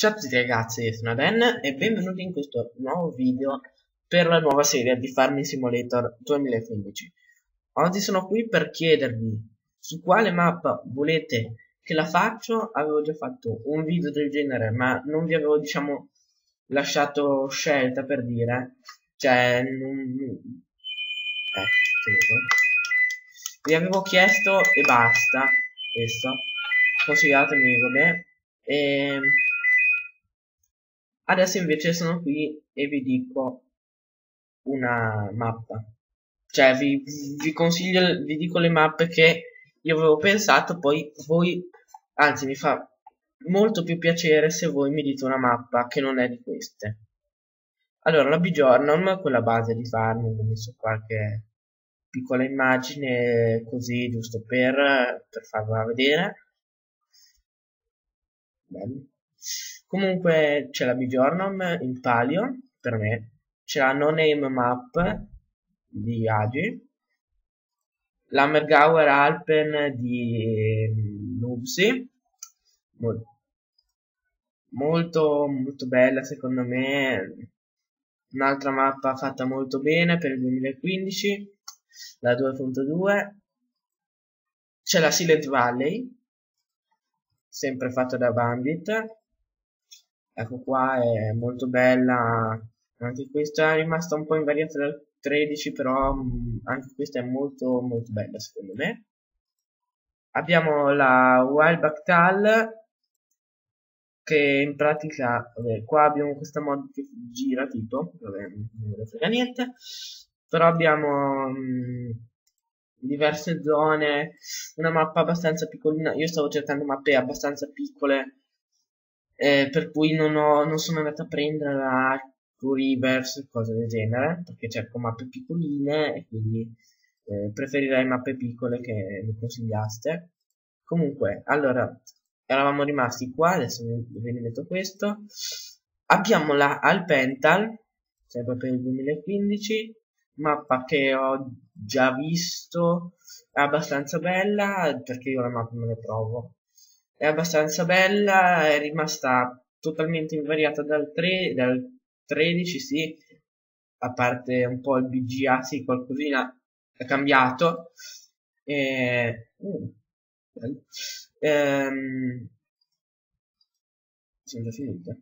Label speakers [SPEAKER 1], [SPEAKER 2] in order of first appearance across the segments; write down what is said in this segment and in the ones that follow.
[SPEAKER 1] Ciao a tutti ragazzi, io sono Aden e benvenuti in questo nuovo video per la nuova serie di Farming Simulator 2015. Oggi sono qui per chiedervi su quale mappa volete che la faccio. Avevo già fatto un video del genere ma non vi avevo diciamo lasciato scelta per dire. Cioè, non... Eh, vi avevo chiesto e basta. Questo. Consigliatemi, vabbè. E ehm, Adesso invece sono qui e vi dico una mappa. Cioè vi, vi consiglio, vi dico le mappe che io avevo pensato, poi voi, anzi mi fa molto più piacere se voi mi dite una mappa che non è di queste. Allora, la Bjornum, quella base di farming, ho messo qualche piccola immagine così, giusto per, per farvela vedere. Bello. Comunque c'è la Bjornum in palio, per me. C'è la No Name Map di Agi. La Mergauer Alpen di Nubsi. Molto, molto bella secondo me. Un'altra mappa fatta molto bene per il 2015. La 2.2. C'è la Silent Valley, sempre fatta da Bandit ecco qua è molto bella anche questa è rimasta un po' invariata dal 13 però mh, anche questa è molto molto bella secondo me. Abbiamo la Wild Bactal che in pratica vabbè, qua abbiamo questa mod che gira tipo vabbè non me frega niente però abbiamo mh, diverse zone una mappa abbastanza piccolina io stavo cercando mappe abbastanza piccole eh, per cui non, ho, non sono andato a prendere la Rivers cose del genere perché cerco mappe piccoline e quindi eh, preferirei mappe piccole che mi consigliaste. Comunque allora eravamo rimasti qua adesso ve ne metto questo. Abbiamo la Alpental sempre per il 2015 mappa che ho già visto è abbastanza bella perché io la mappa non ne provo è abbastanza bella, è rimasta totalmente invariata dal, 3, dal 13, sì, a parte un po' il BGA, sì, qualcosina è cambiato. E, uh, ehm, sono già finite.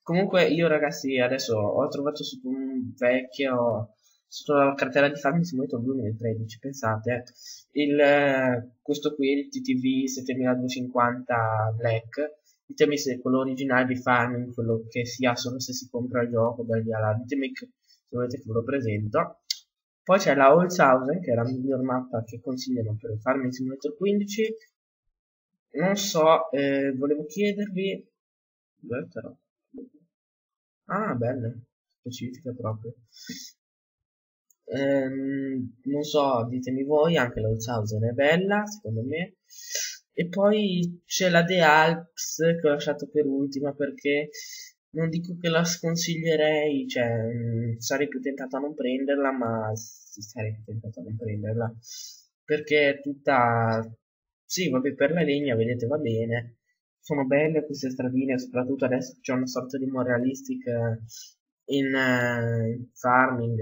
[SPEAKER 1] Comunque io ragazzi adesso ho trovato su un vecchio sulla cartella di Farming Simulator 2013 pensate il, questo qui il TTV 7250 Black ditemi se è quello originale di Farming quello che si ha solo se si compra il gioco da lì alla ditemi se volete che ve lo presento. Poi c'è la Holzhausen che è la miglior mappa che consigliano per Farming Simulator 15 non so eh, volevo chiedervi dove però? Ah belle specifica proprio ehm, non so, ditemi voi, anche la Holzhausen è bella, secondo me. E poi c'è la The Alps che ho lasciato per ultima perché non dico che la sconsiglierei, cioè mh, mm, sarei più tentato a non prenderla, ma sarei più tentato a non prenderla perché è tutta sì, vabbè, per la legna, vedete, va bene. Sono belle queste stradine, soprattutto adesso c'è una sorta di moralistic eh, in, uh, in farming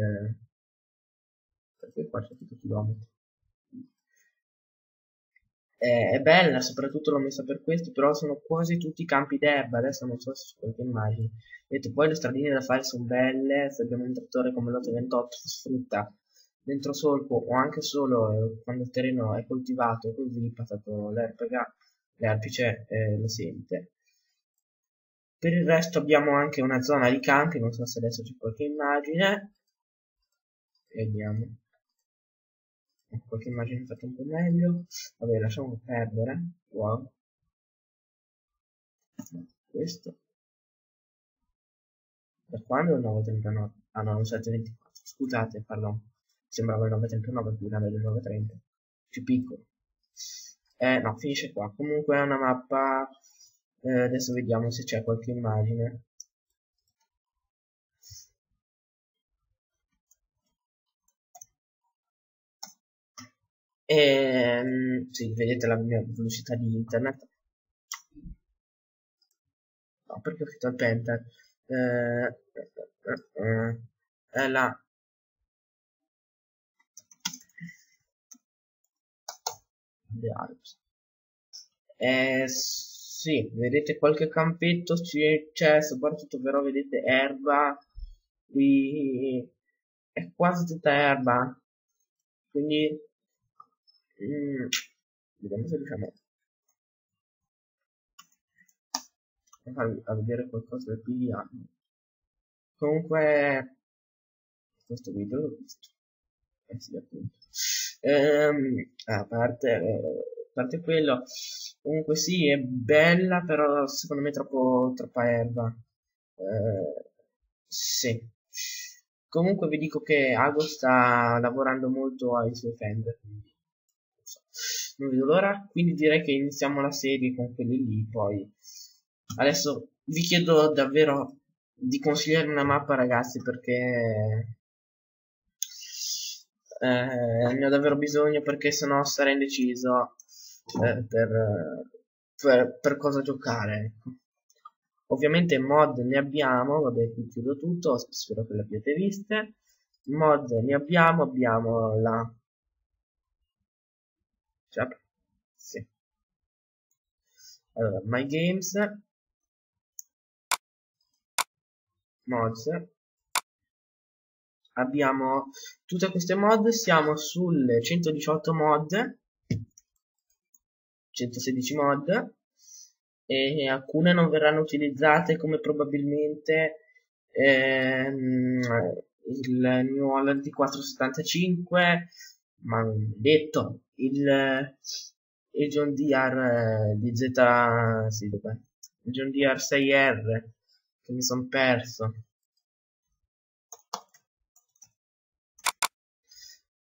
[SPEAKER 1] perché qua c'è tutto chilometri è, è bella soprattutto l'ho messa per questo però sono quasi tutti campi d'erba adesso non so se qualche immagine vedete poi le stradine da fare sono belle se abbiamo un trattore come l'828 sfrutta dentro solco o anche solo eh, quando il terreno è coltivato così passato l'erpega l'erpice eh, lo sente. Per il resto abbiamo anche una zona di campi non so se adesso c'è qualche immagine. Vediamo qualche immagine fatta un po' meglio. Vabbè lasciamo perdere. Wow. Questo. Da quando è il 939 ah no non 724 scusate pardon. Sembrava il 939 più grande del 930 più piccolo. Eh no finisce qua. Comunque è una mappa. Eh, adesso vediamo se c'è qualche immagine e ehm, sì, vedete la mia velocità di internet no, perché ho scritto il Penter? Eh, eh, eh, la The Alps. Eh, sì, vedete qualche campetto c'è, soprattutto però vedete erba, qui è quasi tutta erba, quindi mm, vediamo se riusciamo a farvi a vedere qualcosa del PDA. Comunque, questo video l'ho visto. Eh sì, appunto. Ehm, a parte, eh, parte quello, comunque sì, è bella, però secondo me è troppo, troppa erba. Eh, sì. Comunque vi dico che Ago sta lavorando molto ai suoi Fender, quindi so. non vedo l'ora, quindi direi che iniziamo la serie con quelli lì, poi adesso vi chiedo davvero di consigliare una mappa ragazzi perché eh, ne ho davvero bisogno perché sennò sarei indeciso eh, per, per, per, cosa giocare ecco. ovviamente mod ne abbiamo vabbè qui chiudo tutto spero che l'abbiate viste mod ne abbiamo abbiamo la cioè, sì. allora my games. Mods. Abbiamo tutte queste mod siamo sulle 118 mod. 116 mod. E alcune non verranno utilizzate come probabilmente ehm, il New Holland 475 ma detto il, il John Deere di Z sì, il John Deere 6R che mi sono perso.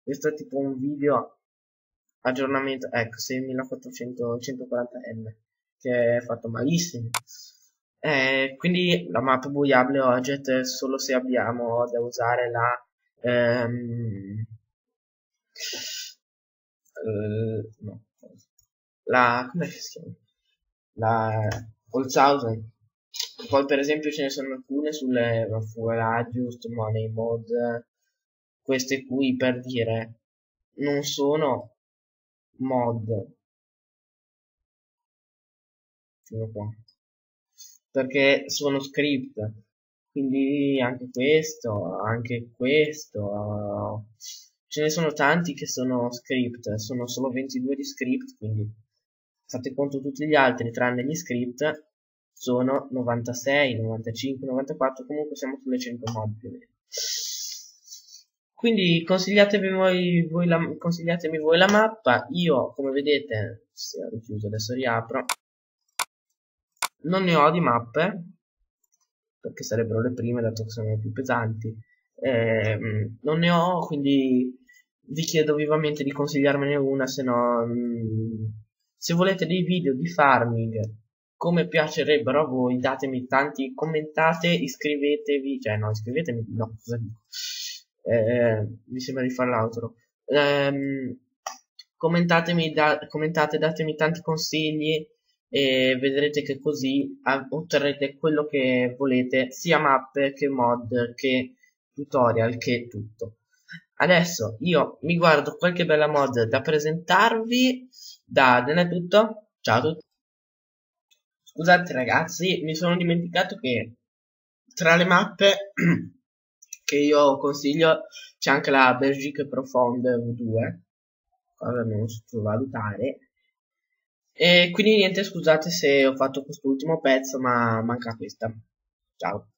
[SPEAKER 1] Questo è tipo un video aggiornamento ecco 6400 140m che è fatto malissimo. Eh, quindi la mappa buiabile object solo se abbiamo da usare la ehm, eh, no, la come si chiama? La Thousand poi per esempio ce ne sono alcune sulle Fuel Adjust, Money Mod. Queste qui per dire non sono mod. Fino qua. Perché sono script. Quindi anche questo anche questo ce ne sono tanti che sono script sono solo 22 di script quindi fate conto tutti gli altri tranne gli script sono 96 95 94 comunque siamo sulle 100 mod più o meno quindi consigliatevi voi, voi la, consigliatemi voi la mappa. Io, come vedete, si è richiuso, adesso riapro. Non ne ho di mappe, perché sarebbero le prime, dato che sono le più pesanti. Eh, non ne ho, quindi vi chiedo vivamente di consigliarmene una, se no... Mm, se volete dei video di farming come piacerebbero a voi, datemi tanti, commentate, iscrivetevi, cioè no, iscrivetevi, no, cosa dico? Eh, mi sembra di fare l'altro. Ehm, commentatemi da, commentate datemi tanti consigli e vedrete che così otterrete quello che volete sia mappe che mod che tutorial che tutto adesso io mi guardo qualche bella mod da presentarvi. Da non è tutto? Ciao a tutti. Scusate ragazzi mi sono dimenticato che tra le mappe che io consiglio c'è anche la Belgique Profonde V2 cosa non sottovalutare e quindi niente scusate se ho fatto quest'ultimo pezzo ma manca questa. Ciao